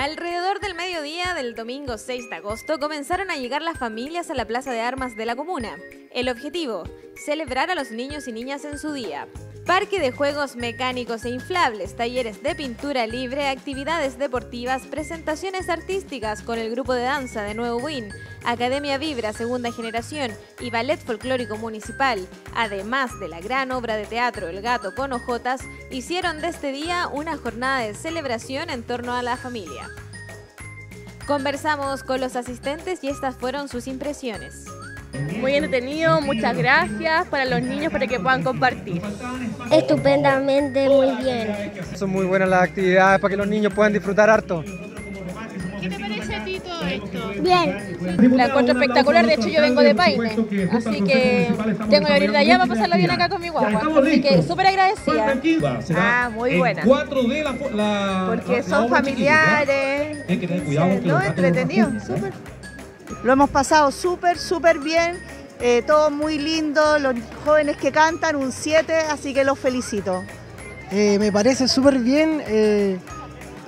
Alrededor del mediodía del domingo 6 de agosto comenzaron a llegar las familias a la Plaza de Armas de la comuna. El objetivo, celebrar a los niños y niñas en su día. Parque de juegos mecánicos e inflables, talleres de pintura libre, actividades deportivas, presentaciones artísticas con el grupo de danza de Nuevo Win, Academia Vibra Segunda Generación y Ballet Folclórico Municipal, además de la gran obra de teatro El Gato con Ojotas, hicieron de este día una jornada de celebración en torno a la familia. Conversamos con los asistentes y estas fueron sus impresiones. Muy entretenido, muchas gracias para los niños para que puedan compartir. Estupendamente, muy bien. Son muy buenas las actividades para que los niños puedan disfrutar harto. ¿Qué te parece a ti todo esto? Bien. La encuentro espectacular, de hecho yo vengo de Paine, así que tengo que venir de allá para pasarlo bien acá con mi guagua. Así que súper agradecida. Ah, muy buena. Porque son familiares. No, entretenido, súper. Lo hemos pasado súper, súper bien. eh, todo muy lindo. Los jóvenes que cantan, un 7, así que los felicito. Eh, me parece súper bien eh,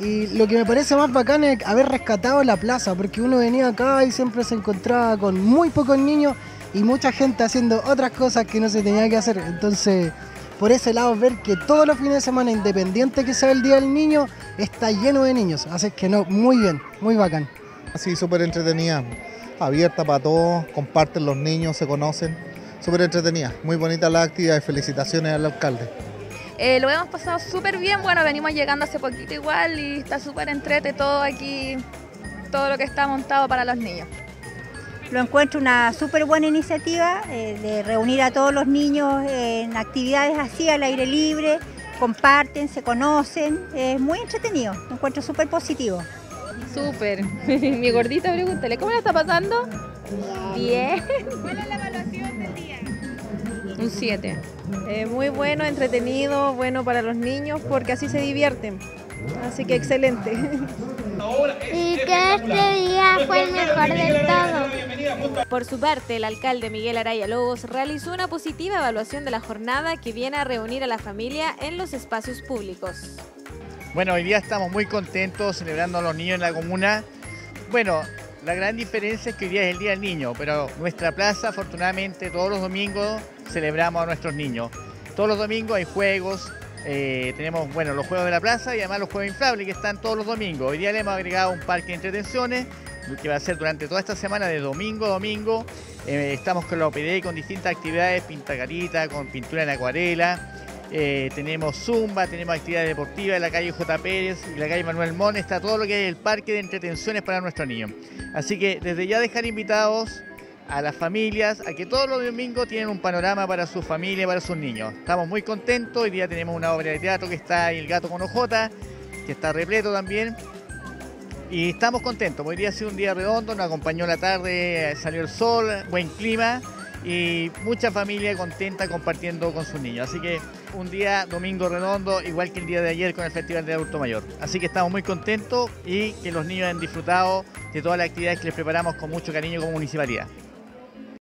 y lo que me parece más bacán es haber rescatado la plaza, porque uno venía acá y siempre se encontraba con muy pocos niños y mucha gente haciendo otras cosas que no se tenía que hacer. Entonces, por ese lado, ver que todos los fines de semana, independiente que sea el Día del Niño, está lleno de niños. Así que no, muy bien, muy bacán. Así, súper entretenida, abierta para todos, comparten los niños, se conocen. Súper entretenida, muy bonita la actividad felicitaciones al alcalde. Eh, lo hemos pasado súper bien, bueno, venimos llegando hace poquito igual y está súper entrete todo aquí, todo lo que está montado para los niños. Lo encuentro una súper buena iniciativa eh, de reunir a todos los niños en actividades así al aire libre, comparten, se conocen, es muy entretenido, lo encuentro súper positivo. Súper. Mi gordita, pregúntale, ¿cómo la está pasando? Bien. ¿Cuál es la evaluación del día? Un 7. Eh, muy bueno, entretenido, bueno para los niños porque así se divierten. Así que excelente. Y que este día fue el mejor de todo. Por su parte, el alcalde Miguel Araya Lobos realizó una positiva evaluación de la jornada que viene a reunir a la familia en los espacios públicos. Bueno, hoy día estamos muy contentos celebrando a los niños en la comuna. Bueno, la gran diferencia es que hoy día es el Día del Niño, pero nuestra plaza, afortunadamente, todos los domingos celebramos a nuestros niños. Todos los domingos hay juegos, eh, tenemos bueno, los juegos de la plaza y además los juegos inflables que están todos los domingos. Hoy día le hemos agregado un parque de entretenciones que va a ser durante toda esta semana de domingo a domingo. Eh, estamos con la OPD con distintas actividades, pinta carita, con pintura en acuarela. Eh, tenemos zumba, tenemos actividades deportivas en la calle J. Pérez, en la calle Manuel Mon, está todo lo que es el parque de entretenciones para nuestros niños. Así que desde ya dejar invitados a las familias a que todos los domingos tienen un panorama para su familia, para sus niños. Estamos muy contentos, hoy día tenemos una obra de teatro que está ahí, El Gato con Ojota, que está repleto también. Y estamos contentos, hoy día ha sido un día redondo, nos acompañó la tarde, salió el sol, buen clima y mucha familia contenta compartiendo con sus niños. Así que un día domingo redondo, igual que el día de ayer con el Festival de Adulto Mayor. Así que estamos muy contentos y que los niños hayan disfrutado de todas las actividades que les preparamos con mucho cariño como municipalidad.